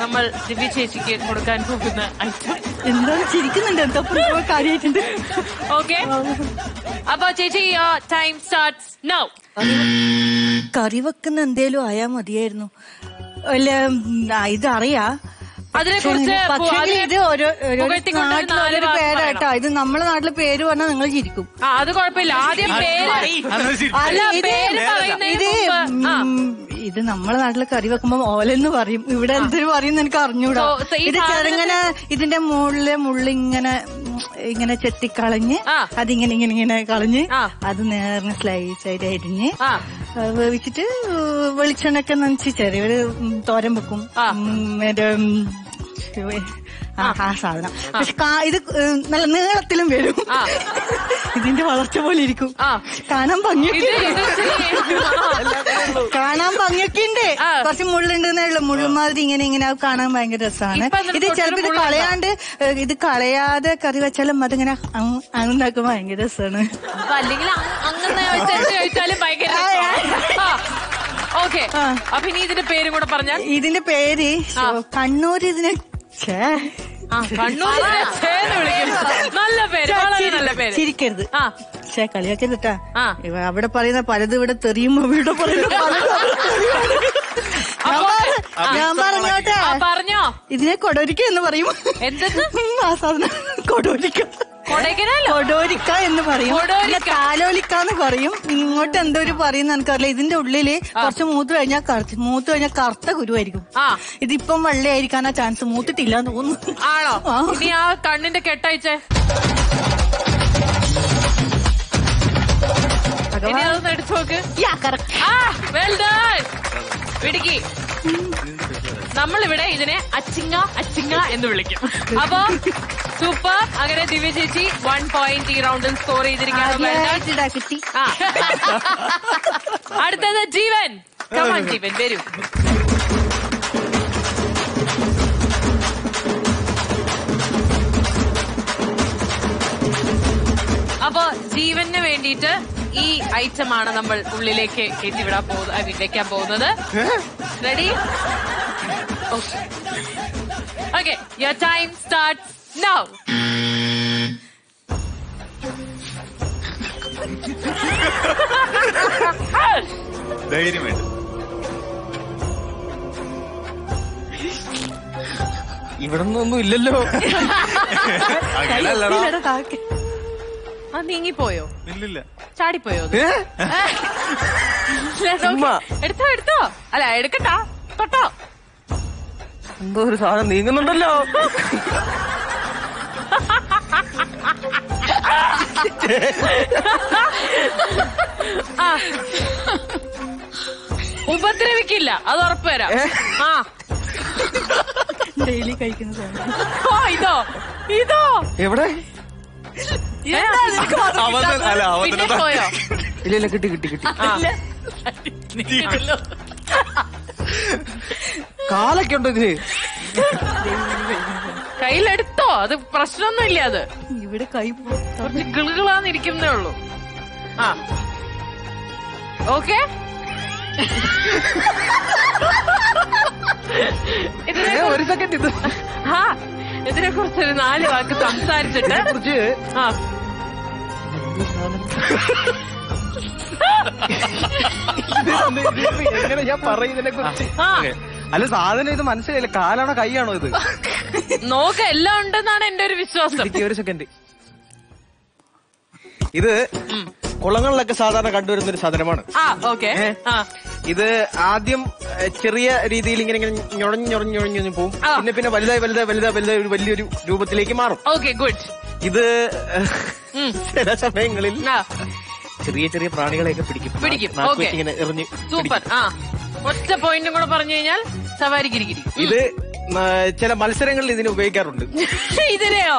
നമ്മൾ ദിവ്യ ചേച്ചിക്ക് കൊടുക്കാൻ പോകുന്ന ഐറ്റം എന്താണ് ചിരിക്കുന്നുണ്ട്. എന്താ കാര്യമായിട്ടുണ്ട് ഓക്കെ അപ്പൊ ചേച്ചി ടൈം സ്റ്റാർട്ട്സ് നൗ കറി വെക്കുന്ന എന്തേലും ആയാ മതിയായിരുന്നു. അല്ല ഇതറിയാ. അതിനെ കുറിച്ച് ഓരോ പേരാട്ടോ ഇത് നമ്മളെ നാട്ടിലെ പേര് പറഞ്ഞാൽ നിങ്ങൾ ചിരിക്കും. ആ അത് കുഴപ്പമില്ല. ആദ്യം പേര് അല്ല ഇത് ഇത് നമ്മളെ നാട്ടിൽ കറി വെക്കുമ്പോ ഓലെന്ന് പറയും. ഇവിടെ എന്തൊരു പറയും എനിക്ക് അറിഞ്ഞൂടാ. ഇത് ചെറുങ്ങനെ ഇതിന്റെ മുകളിലെ മുള്ളിങ്ങനെ ഇങ്ങനെ ഇങ്ങനെ ചെത്തിക്കളഞ്ഞ്. അതിങ്ങനെ ഇങ്ങനെ ഇങ്ങനെ കളഞ്ഞ്. അത് നേർന്ന് സ്ലൈസ് ആയിട്ട് അരിഞ്ഞ് വേവിച്ചിട്ട് വെളിച്ചെണ്ണൊക്കെ നനച്ച് ചെറിയൊരു തോരം തോരൻ വെക്കും. മറ്റേ ആ സാധനം. പക്ഷെ ഇത് നല്ല നീളത്തിലും വരും. ഇതിന്റെ വളർച്ച പോലെ ഇരിക്കും. കാണാൻ ഭംഗിയൊക്കെ. കാണാൻ ഭംഗിയൊക്കെ ഉണ്ട്. കുറച്ച് മുള്ളുണ്ടെന്നേ ഉള്ളു. മുള്ളുമാതിരി ഇങ്ങനെ ഇങ്ങനെ കാണാൻ ഭയങ്കര രസമാണ്. ഇത് ചിലപ്പോ ഇത് കളയാണ്ട് ഇത് കളയാതെ കറി വെച്ചാലും അതിങ്ങനെ അങ്ങനെയൊക്കെ ഭയങ്കര രസമാണ്. അല്ലെങ്കിൽ അങ്ങനെ ഭയങ്കര ഓക്കെ. അപ്പൊ ഇനി ഇതിന്റെ പേരും കൂടെ പറഞ്ഞാൽ? ഇതിന്റെ പേര് കണ്ണൂർ ഇതിന് ചേന്ന് വിളിക്കും നല്ല പേര് വളരെ നല്ല പേര്. ചിരിക്കരുത്. ആ. പക്ഷേ കളിയാക്കരുത് ആ. ഇവ അവിടെ പറയുന്ന പലതും ഇവിടെ തെറിയുമ്പോ ഇവിടെ പറയുന്ന. ഞാൻ പറ- ഞാൻ പറഞ്ഞോട്ടെ. പറഞ്ഞോ. ഇതിനെ കൊടോരിക്ക എന്ന് പറയും. എന്തെന്ന്? ആ സാധനം കൊടോരിക്ക. കൊടോരിക്ക എന്ന് പറയും. കാലോലിക്ക താലോലിക്ക എന്ന് പറയും. ഇങ്ങോട്ട് എന്തോ ഒരു പറയുന്ന എനിക്കറിയില്ല ഇതിന്റെ ഉള്ളിൽ കുറച്ച് മൂത്ത് കഴിഞ്ഞാൽ കറുത്ത് മൂത്ത് കഴിഞ്ഞാൽ കറുത്ത കുരുവായിരിക്കും. ഇതിപ്പം വെള്ളയായിരിക്കാനാ ചാൻസ് മൂത്തിട്ടില്ല എന്ന് തോന്നുന്നു. ആണോ. ഇനി ആ കണ്ണിന്റെ കെട്ടയച്ചേ ഇനി അതൊന്ന് എടുത്തു നോക്ക്. യാ, നമ്മളിവിടെ ഇതിനെ അച്ചിങ്ങ അച്ചിങ്ങ എന്ന് വിളിക്കും. അപ്പൊ സൂപ്പർ. അങ്ങനെ ദിവ്യ ചേച്ചി വൺ പോയിന്റ് ഈ റൗണ്ടിൽ സ്കോർ ചെയ്തിരിക്കുകയാണ്. കിട്ടി. അടുത്തത് ജീവൻ. കമാൻ ജീവൻ വരൂ. അപ്പൊ ജീവന് വേണ്ടിയിട്ട് ഈ ഐറ്റമാണ് ആണ് നമ്മൾ ഉള്ളിലേക്ക് കയറ്റിവിടാൻ പോകുന്നത് വിളിക്കാൻ പോകുന്നത്. Ready okay your time starts now ധൈര്യം വേണ്ട ഇവിടെ ഒന്നും ഇല്ലല്ലോ ഇല്ലടാ. ആ നീങ്ങിപ്പോയോ ഇല്ലില്ല ചാടിപ്പോയോ അത്? ഏ? ഇല്ല, നോക്ക്. ചുമ്മാ. എടുത്തോ എടുത്തോ അല്ല എടുക്കട്ടാ തൊട്ടോ എന്തോ ഒരു സാധനം നീങ്ങുന്നുണ്ടല്ലോ. ഉപദ്രവിക്കില്ല അത് ഉറപ്പുവരാം ആ. ഡെയിലി കഴിക്കുന്ന സാധനം ഓ ഇതോ ഇതോ. എവിടെ? എന്താ നിനക്ക് മാത്രം അവന് അല്ല, അവന് പോയോ? ഇല്ല ഇല്ല കിട്ടി കിട്ടി കിട്ടി. കാലൊക്കെ ഉണ്ടോ ഇതിന്? കയ്യിലെടുത്തോ? അത് പ്രശ്നമൊന്നുമില്ല അത്. ഇവിടെ കൈ കുറച്ച് കിളുകളാന്ന് ഇരിക്കുന്നേ ഉള്ളൂ. ആ. ഓക്കെ? ഒരു സെക്കൻഡ് ഇത്. ആ ഇതിനെ കുറിച്ച് ഒരു നാല് വാക്ക് സംസാരിച്ചിട്ട് കുറിച്ച് ആ. എങ്ങനെ ഞാൻ പറയുന്നതിനെ കുറിച്ച്? അല്ല സാധനം ഇത് മനസ്സിലായില്ല. കാലാണോ കൈയാണോ ഇത്? നോക്ക എല്ലാം ഉണ്ടെന്നാണ് എന്റെ ഒരു വിശ്വാസം. ഒരു സെക്കൻഡ് ഇത് കുളങ്ങളിലൊക്കെ സാധാരണ കണ്ടുവരുന്ന ഒരു സാധനമാണ്. ഇത് ആദ്യം ചെറിയ രീതിയിൽ ഇങ്ങനെ ഇങ്ങനെ ഞൊടഞ്ഞു ഞൊടഞ്ഞു ഞൊടഞ്ഞു പോകും പിന്നെ പിന്നെ വലുതായി വലുതായി വലുതായി വലുതായി ഒരു വലിയൊരു രൂപത്തിലേക്ക് മാറും. Okay good. ഇത് ചില സമയങ്ങളിൽ ചെറിയ ചെറിയ പ്രാണികളെയൊക്കെ പിടിക്കും. പിടിക്കും, ഓക്കേ. ഇങ്ങനെ എറിഞ്ഞ് സൂപ്പർ. ആ ഒറ്റ പോയിന്റും കൂടെ പറഞ്ഞു കഴിഞ്ഞാൽ സവാരി ഗിരിഗിരി ഇത് ചില മത്സരങ്ങളിൽ ഇതിന് ഉപയോഗിക്കാറുണ്ട്. ഇതിനെയോ?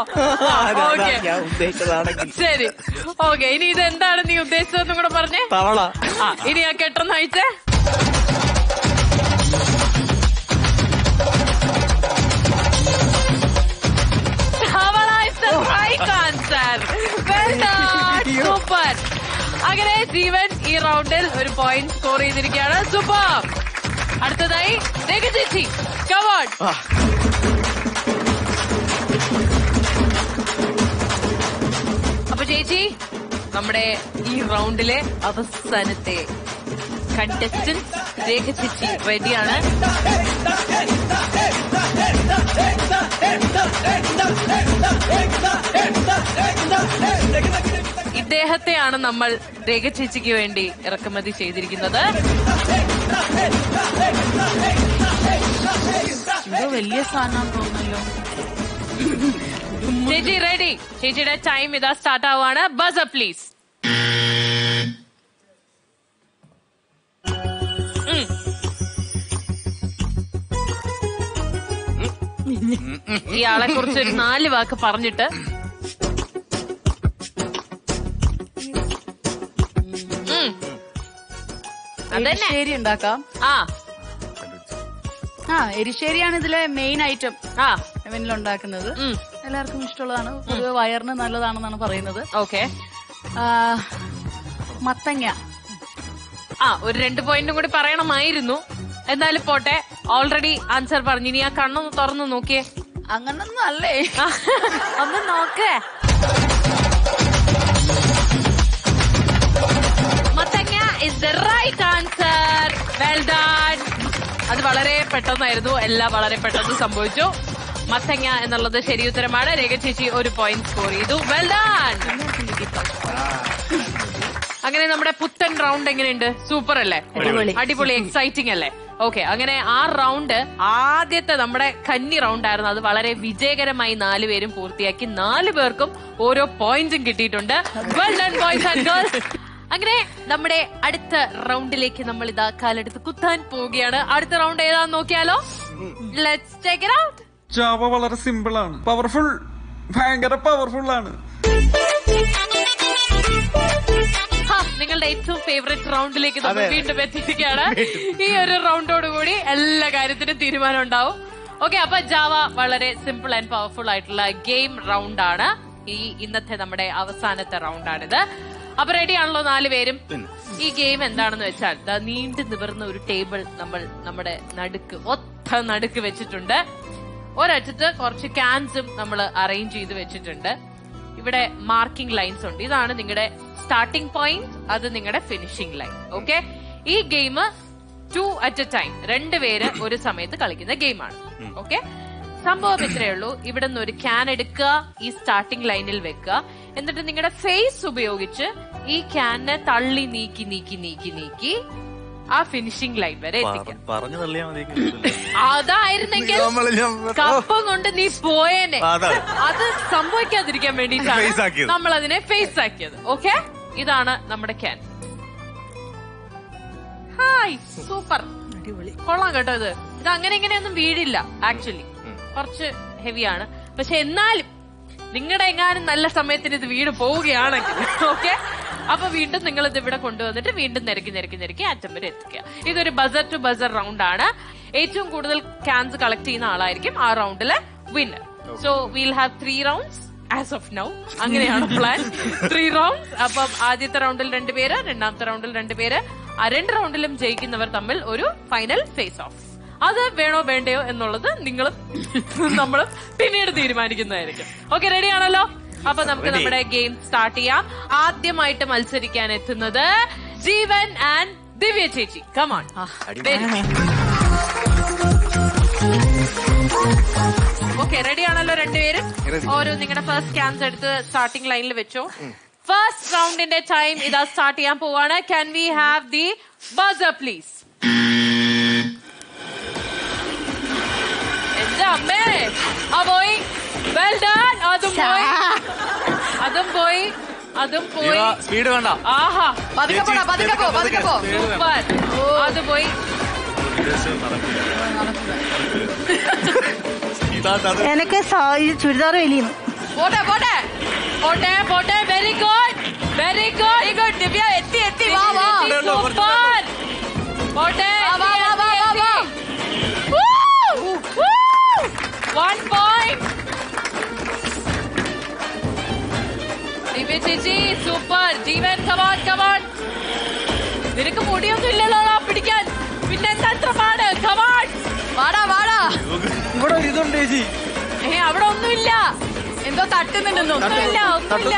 ഞാൻ ഉദ്ദേശിച്ചതാണെങ്കിൽ. ശരി. ഓക്കെ ഇനി ഇത് എന്താണ് നീ ഉദ്ദേശിച്ചതെന്നും കൂടെ പറഞ്ഞേ? തവള. ഇനി ആ കെട്ടെന്ന് അയച്ചേ സ്കോർ ചെയ്തിരിക്കുകയാണ് സൂപ്പർ അടുത്തതായി ചേച്ചി കവാഡ് അപ്പൊ ചേച്ചി നമ്മുടെ ഈ റൗണ്ടിലെ അവസാനത്തെ കണ്ടസ്റ്റന്റ് രേഖ ചേച്ചി റെഡിയാണ് ഇദ്ദേഹത്തെയാണ് നമ്മൾ രേഖ ചേച്ചിക്ക് വേണ്ടി ഇറക്കുമതി ചെയ്തിരിക്കുന്നത് എന്തോ വലിയ സാധനം തോന്നല്ലോ ചേച്ചി റെഡി ചേച്ചിയുടെ ടൈം ഇതാ സ്റ്റാർട്ട് ആവുകയാണ് ബസ് പ്ലീസ് ഇയാളെ കുറിച്ച് ഒരു നാല് വാക്ക് പറഞ്ഞിട്ട് എരിശ്ശേരി ഉണ്ടാക്കാം. ആ. ആ എരിശ്ശേരിയാണ് ഇതിലെ മെയിൻ ഐറ്റം ആ. ഉണ്ടാക്കുന്നത് എല്ലാവർക്കും ഇഷ്ടമുള്ളതാണ്. പൊതുവെ വയറിന് നല്ലതാണെന്നാണ് പറയുന്നത്. ഓക്കെ. മത്തങ്ങ. ആ ഒരു രണ്ട് പോയിന്റും കൂടി പറയണമായിരുന്നു. എന്നാലും പോട്ടെ. ഓൾറെഡി ആൻസർ പറഞ്ഞു. ഇനി ആ കണ്ണൊന്ന് തുറന്നു നോക്കിയേ. അങ്ങനൊന്നും അല്ലേ? ഒന്ന് നോക്കേ. Mathanga is the right well done അത് വളരെ പെട്ടെന്നായിരുന്നു. എല്ലാം വളരെ പെട്ടെന്ന് സംഭവിച്ചു. മത്തങ്ങ എന്നുള്ളത് ശരി ഉത്തരമാണ്. രേഖ ചേച്ചി ഒരു പോയിന്റ് സ്കോർ ചെയ്തു. വെൽ ഡൺ അങ്ങനെ നമ്മുടെ പുത്തൻ റൗണ്ട് എങ്ങനെയുണ്ട്? സൂപ്പർ അല്ലേ? അടിപൊളി. എക്സൈറ്റിംഗ് അല്ലേ? ഓക്കെ അങ്ങനെ ആ റൗണ്ട് ആദ്യത്തെ നമ്മുടെ കന്നി റൗണ്ട് ആയിരുന്നു. അത് വളരെ വിജയകരമായി നാലുപേരും പൂർത്തിയാക്കി നാലു പേർക്കും ഓരോ പോയിന്റും കിട്ടിയിട്ടുണ്ട്. Well done boys and girls അങ്ങനെ നമ്മുടെ അടുത്ത റൗണ്ടിലേക്ക് നമ്മൾ ഇതാ കാലെടുത്ത് കുത്താൻ പോവുകയാണ്. അടുത്ത റൗണ്ട് ഏതാന്ന് നോക്കിയാലോ? Let's take it out Java വളരെ സിമ്പിൾ ആണ്. പവർഫുൾ ഭയങ്കര പവർഫുൾ ആണ്. ഹാ, നിങ്ങളുടെ ഏറ്റവും ഫേവറേറ്റ് റൗണ്ടിലേക്ക് നമ്മൾ വീണ്ടും എത്തിയിരിക്കുകയാണ്. ഈ ഒരു റൗണ്ടോട് കൂടി എല്ലാ കാര്യത്തിനും തീരുമാനം ഉണ്ടാവും. ഓക്കെ അപ്പൊ ജാവ വളരെ സിമ്പിൾ ആൻഡ് പവർഫുൾ ആയിട്ടുള്ള ഗെയിം റൗണ്ട് ആണ്. ഈ ഇന്നത്തെ നമ്മുടെ അവസാനത്തെ റൗണ്ടാണിത് അപ്പൊ റെഡി ആണല്ലോ നാലുപേരും ഈ ഗെയിം എന്താണെന്ന് വെച്ചാൽ നീണ്ടു നിവർന്ന ഒരു ടേബിൾ നമ്മൾ നമ്മുടെ നടുക്ക് ഒത്ത നടുക്ക് വെച്ചിട്ടുണ്ട്. ഒരറ്റത്ത് കുറച്ച് ക്യാൻസും നമ്മൾ അറേഞ്ച് ചെയ്ത് വെച്ചിട്ടുണ്ട്. ഇവിടെ മാർക്കിംഗ് ലൈൻസ് ഉണ്ട്. ഇതാണ് നിങ്ങളുടെ സ്റ്റാർട്ടിംഗ് പോയിന്റ് അത് നിങ്ങളുടെ ഫിനിഷിംഗ് ലൈൻ ഓക്കെ ഈ game two at a time രണ്ടുപേര് ഒരു സമയത്ത് കളിക്കുന്ന ഗെയിമാണ് ഓക്കെ സംഭവം ഇത്രയേ ഉള്ളൂ. ഇവിടെ നിന്ന് ഒരു ക്യാൻ എടുക്കുക ഈ സ്റ്റാർട്ടിംഗ് ലൈനിൽ വെക്കുക. എന്നിട്ട് നിങ്ങളുടെ ഫേസ് ഉപയോഗിച്ച് ഈ ക്യാനെ തള്ളി നീക്കി നീക്കി നീക്കി നീക്കി ആ ഫിനിഷിംഗ് ലൈൻ വരെ പറഞ്ഞു തള്ളിയാ മതി അതായിരുന്നെങ്കിൽ കപ്പം കൊണ്ട് നീ പോയേനെ. അത് സംഭവിക്കാതിരിക്കാൻ വേണ്ടി വേണ്ടിയിട്ടാണ് നമ്മൾ അതിനെ ഫേസ് ആക്കിയത്. ഓക്കെ ഇതാണ് നമ്മുടെ ക്യാൻ ഹായ് സൂപ്പർ കൊള്ളാം കേട്ടോ ഇത്. ഇത് അങ്ങനെ ഇങ്ങനെയൊന്നും വീടില്ല ആക്ച്വലി കുറച്ച് ഹെവിയാണ് പക്ഷെ എന്നാലും നിങ്ങളുടെ എങ്ങാനും നല്ല സമയത്തിന് ഇത് വീട് പോവുകയാണെങ്കിൽ ഓക്കെ അപ്പൊ വീണ്ടും നിങ്ങൾ ഇത് ഇവിടെ കൊണ്ടുവന്നിട്ട് വീണ്ടും നിരക്കി നിരക്കി നിരക്കി അറ്റം വരെ എത്തിക്കുക. ഇതൊരു ബസർ ടു ബസർ റൗണ്ട് ആണ്. ഏറ്റവും കൂടുതൽ ക്യാൻസ് കളക്ട് ചെയ്യുന്ന ആളായിരിക്കും ആ റൗണ്ടിൽ winner so will have three rounds as of now അങ്ങനെയാണ് പ്ലാൻ ത്രീ റൗണ്ട്സ് അപ്പം ആദ്യത്തെ റൗണ്ടിൽ രണ്ടുപേര് രണ്ടാമത്തെ റൗണ്ടിൽ രണ്ടുപേര് ആ രണ്ട് റൗണ്ടിലും ജയിക്കുന്നവർ തമ്മിൽ ഒരു ഫൈനൽ ഫേസ് ഓഫ് അത് വേണോ വേണ്ടയോ എന്നുള്ളത് നിങ്ങളും നമ്മൾ പിന്നീട് തീരുമാനിക്കുന്നതായിരിക്കും. ഓക്കെ റെഡി ആണല്ലോ? അപ്പൊ നമുക്ക് നമ്മുടെ ഗെയിം സ്റ്റാർട്ട് ചെയ്യാം. ആദ്യമായിട്ട് മത്സരിക്കാൻ എത്തുന്നത് ജീവൻ ആൻഡ് ദിവ്യ ചേച്ചി. കമാൺ ഓക്കെ റെഡി ആണല്ലോ രണ്ടുപേരും? ഓരോ നിങ്ങളുടെ ഫസ്റ്റ് ക്യാൻസ് എടുത്ത് സ്റ്റാർട്ടിംഗ് ലൈനിൽ വെച്ചോ. ഫസ്റ്റ് റൗണ്ടിന്റെ ടൈം ഇതാ സ്റ്റാർട്ട് ചെയ്യാൻ പോവാണ്. Can we have the buzzer please അമ്മേ ആ പോയി വെൽ ഡൺ അതും പോയി അതും പോയി അതും പോയി സ്പീഡ് വേണ്ട. ആഹാ. പതുക്കെ പോടാ പതുക്കെ പോ പതുക്കെ പോ. സൂപ്പർ അത് പോയി എനിക്ക് ചുരിദാർ വലിയും. പോട്ടെ പോട്ടെ. പോട്ടെ പോട്ടെ. Very good very good very good Divya എത്തി എത്തി. വാ വാ. സൂപ്പർ പോട്ടെ. One point. ദിവ്യ ചേച്ചി സൂപ്പർ ജീവൻ കമോൺ കമോൺ നിനക്ക് മുടിയൊന്നും ഇല്ലല്ലോ പിടിക്കാൻ. പിന്നെ എന്താ അത്ര പാട് കമോൺ വാടാ വാടാ. ഇവിടെ ഒരു ഇതുണ്ട് ചേച്ചി. ഏ അവിടെ ഒന്നുമില്ല. എന്തോ തട്ടുന്നുണ്ടെന്ന്. ഒന്നുമില്ല ഒന്നുമില്ല.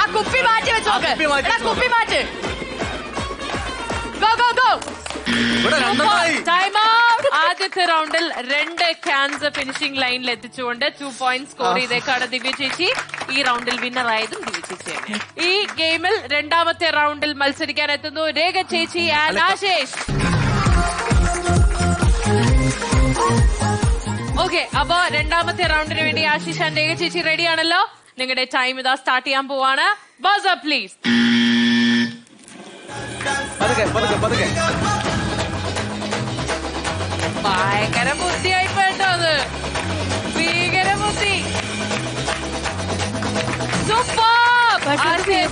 ആ കുപ്പി മാറ്റി വെച്ചോ കുപ്പി എടാ കുപ്പി മാറ്റ്. ഗോ ഗോ ഗോ ഇവിടെ രണ്ടെണ്ണമായി. ടൈം ഔട്ട് ആദ്യത്തെ റൗണ്ടിൽ രണ്ട് ക്യാൻസർ ഫിനിഷിംഗ് ലൈനിൽ എത്തിച്ചുകൊണ്ട് ടു പോയിന്റ് സ്കോർ ചെയ്തേക്കാണ് ദിവ്യ ചേച്ചി. ഈ റൗണ്ടിൽ വിന്നർ ആയതും ദിവ്യ ചേച്ചി ഈ ഗെയിമിൽ രണ്ടാമത്തെ റൗണ്ടിൽ മത്സരിക്കാൻ എത്തുന്നു രേഖ ചേച്ചി ആൻഡ് ആശേഷ്. ഓക്കെ അപ്പോ രണ്ടാമത്തെ റൗണ്ടിന് വേണ്ടി ആശിഷ് ആൻഡ് രേഖ ചേച്ചി റെഡി ആണല്ലോ നിങ്ങളുടെ ടൈം ഇതാ സ്റ്റാർട്ട് ചെയ്യാൻ പോവാണ്. ബസ് പ്ലീസ് പതുക്കെ പതുക്കെ പതുക്കെ. ഭയങ്കര ബുദ്ധിയായി കേട്ടോ അത് ഭീകര ബുദ്ധി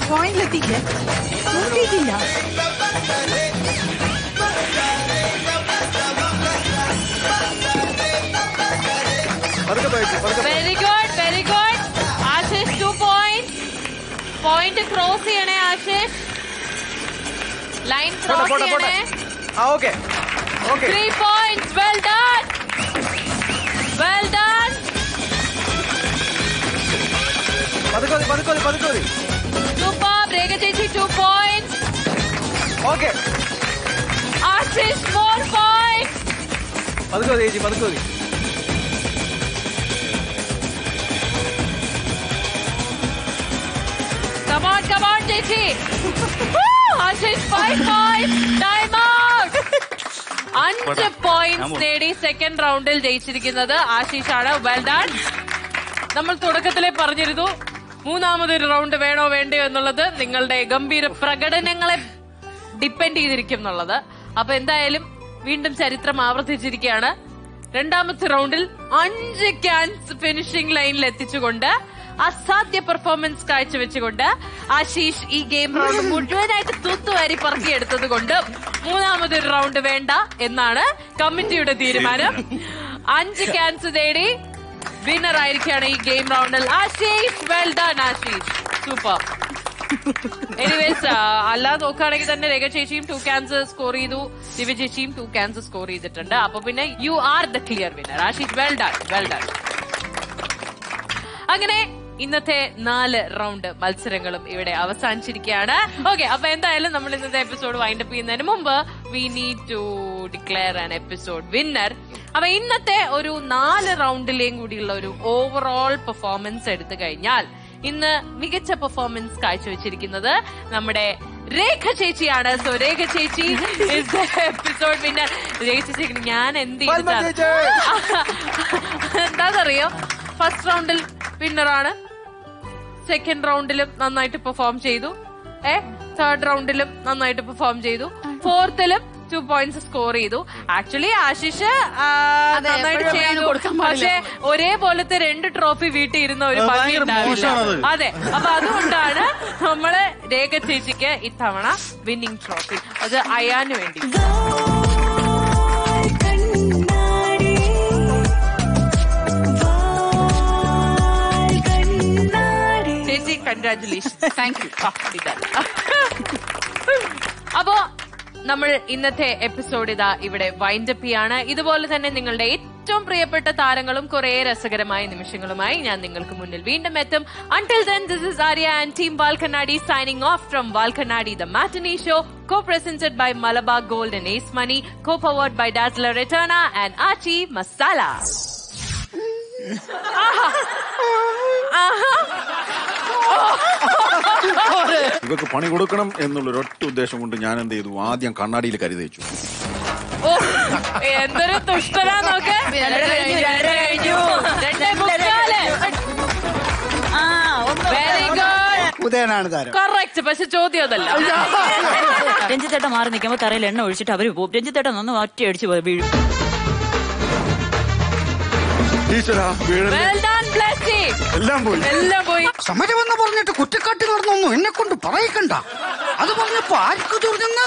പോയിന്റിലെത്തിയില്ല പതുക്കെ very good very good Ashish two point point cross ചെയ്യണേ ആശിഷ്. ലൈൻ ക്രോസ് ചെയ്യണേ. Okay Okay. Three points. Well done. Well done. పదుకోది పదుకోది పదుకోది Superb. రేఖ చేసి two points. Okay. Ashish four points. పదుకోది ఏజీ పదుకోది Come on, come on, Jechi. Ashish five points. Time out. അഞ്ച് പോയിന്റ്സ് നേടി സെക്കൻഡ് റൗണ്ടിൽ ജയിച്ചിരിക്കുന്നത് ആശീഷാണ്. വെൽ ഡൺ നമ്മൾ തുടക്കത്തിലെ പറഞ്ഞിരുന്നു. മൂന്നാമതൊരു റൗണ്ട് വേണോ വേണ്ടയോ എന്നുള്ളത് നിങ്ങളുടെ ഗംഭീര പ്രകടനങ്ങളെ ഡിപ്പെൻഡ് ചെയ്തിരിക്കും എന്നുള്ളത്. അപ്പൊ എന്തായാലും വീണ്ടും ചരിത്രം ആവർത്തിച്ചിരിക്കുകയാണ്. രണ്ടാമത്തെ റൗണ്ടിൽ അഞ്ച് ക്യാൻസ് ഫിനിഷിംഗ് ലൈനിൽ എത്തിച്ചുകൊണ്ട് അസാധ്യ പെർഫോമൻസ് കാഴ്ചവെച്ചുകൊണ്ട് ആശീഷ് ഈ ഗെയിം റൗണ്ട് മുഴുവനായിട്ട് തൂത്തുവാരി പറക്കിയെടുത്തത് കൊണ്ട് മൂന്നാമതൊരു റൗണ്ട് വേണ്ട എന്നാണ് കമ്മിറ്റിയുടെ തീരുമാനം. അഞ്ച് ക്യാൻസ് നേടി വിന്നർ ആയിരിക്കുകയാണ് ഈ ഗെയിം റൗണ്ടിൽ Ashish. Well done Ashish. Super anyways അല്ലാതെ നോക്കുകയാണെങ്കിൽ തന്നെ രേഖ ചേച്ചിയും ടു ക്യാൻസ് സ്കോർ ചെയ്തു. ദിവ്യ ചേച്ചിയും ടു ക്യാൻസ് സ്കോർ ചെയ്തിട്ടുണ്ട്. അപ്പൊ പിന്നെ you are the clear winner Ashish well done well done അങ്ങനെ ഇന്നത്തെ നാല് റൗണ്ട് മത്സരങ്ങളും ഇവിടെ അവസാനിച്ചിരിക്കുകയാണ്. ഓക്കെ അപ്പൊ എന്തായാലും നമ്മൾ ഇന്നത്തെ എപ്പിസോഡ് വൈൻഡപ്പ് ചെയ്യുന്നതിന് മുമ്പ് we need to declare an episode winner അപ്പൊ ഇന്നത്തെ ഒരു നാല് റൗണ്ടിലെയും കൂടിയുള്ള ഒരു ഓവറോൾ പെർഫോമൻസ് എടുത്തു കഴിഞ്ഞാൽ ഇന്ന് മികച്ച പെർഫോമൻസ് കാഴ്ചവെച്ചിരിക്കുന്നത് നമ്മുടെ രേഖ ചേച്ചിയാണ്. സോ രേഖ ചേച്ചി എപ്പിസോഡ് വിന്നർ രേഖ ചേച്ചി ഞാൻ എന്ത്. എന്താണെന്നറിയോ ഫസ്റ്റ് റൗണ്ടിൽ വിന്നറാണ് സെക്കൻഡ് റൗണ്ടിലും നന്നായിട്ട് പെർഫോം ചെയ്തു. ഏ തേർഡ് റൗണ്ടിലും നന്നായിട്ട് പെർഫോം ചെയ്തു. ഫോർത്തിലും ടു പോയിന്റ്സ് സ്കോർ ചെയ്തു. ആക്ച്വലി ആശിഷ് നന്നായിട്ട് ചെയ്തു. പക്ഷെ ഒരേപോലത്തെ രണ്ട് ട്രോഫി വീട്ടിൽ ഇരുന്ന ഒരു ഭംഗി. അതെ അപ്പൊ അതുകൊണ്ടാണ് നമ്മൾ രേഖ ചേച്ചിക്ക് ഇത്തവണ വിന്നിംഗ് ട്രോഫി അത് അയാന് വേണ്ടി. കൺഗ്രാറ്റുലേഷൻ താങ്ക് യു അപ്പോ നമ്മൾ ഇന്നത്തെ എപ്പിസോഡ് ഇതാ ഇവിടെ വൈൻഡപ്പ് ചെയ്യാണ്. ഇതുപോലെ തന്നെ നിങ്ങളുടെ ഏറ്റവും പ്രിയപ്പെട്ട താരങ്ങളും കുറെ രസകരമായ നിമിഷങ്ങളുമായി ഞാൻ നിങ്ങൾക്ക് മുന്നിൽ വീണ്ടും എത്തും. Until then this is Arya and team Valkannadi signing off from Valkannadi the matinee show co presented by Malabar Gold and Ace Money co powered by Dazzler റിട്ടേണ and Aachi masala ഇവക്ക് പണി കൊടുക്കണം എന്നുള്ള ഒരൊറ്റ ഉദ്ദേശം കൊണ്ട് ഞാൻ എന്ത് ചെയ്തു? ആദ്യം കണ്ണാടിയിൽ കരുതി വെച്ചു എന്തൊരു തുഷ്ടനാ നോക്ക്. ഉദയനാണ് താരം. കറക്റ്റ് പക്ഷെ ചോദ്യം അതല്ല. രഞ്ജിത്തേട്ട മാറി നിൽക്കുമ്പോ തറയിൽ എണ്ണ ഒഴിച്ചിട്ട് അവർ പോകും രഞ്ജിത്തേട്ടൻ ഒന്ന് ഒറ്റയടിച്ച് പോയി വീഴും. ടീച്ചറാ വീഴല്ലേ വെൽ ഡൺ ബ്ലസ്സി എല്ലാം പോയി. എല്ലാം പോയി. സമരമെന്ന് പറഞ്ഞിട്ട് കുറ്റക്കാട്ടി നടന്നൊന്നും എന്നെ കൊണ്ട് പറയിക്കണ്ട. അത് പറഞ്ഞപ്പോ ആർക്ക് തോന്നുന്ന